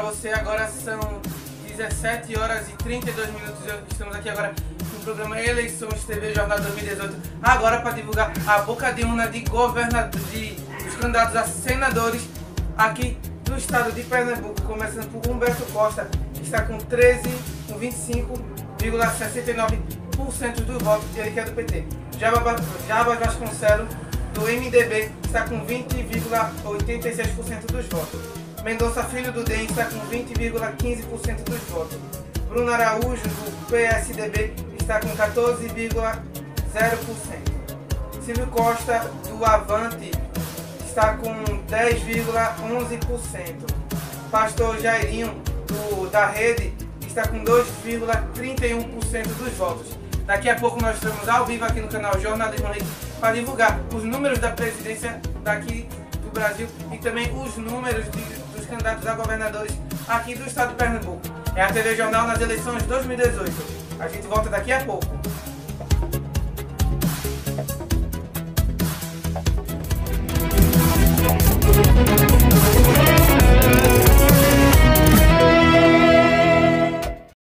você. Agora são 17 horas e 32 minutos. Estamos aqui agora no programa Eleições TV Jornal 2018. Agora para divulgar a boca de urna de governador, de os candidatos a senadores aqui do estado de Pernambuco, começando por Humberto Costa, que está com 13, com 25,69% dos votos, ele que é do PT. Jabas Vasconcelos, do MDB, está com 20,86% dos votos. Mendonça Filho do DEM está com 20,15% dos votos. Bruno Araújo, do PSDB, está com 14,0%. Silvio Costa, do Avante, está com 10,11%. Pastor Jairinho, do, da Rede, está com 2,31% dos votos. Daqui a pouco nós estamos ao vivo aqui no canal Jornalismo Leite para divulgar os números da presidência daqui Brasil e também os números de, dos candidatos a governadores aqui do estado de Pernambuco. É a TV Jornal nas eleições 2018. A gente volta daqui a pouco.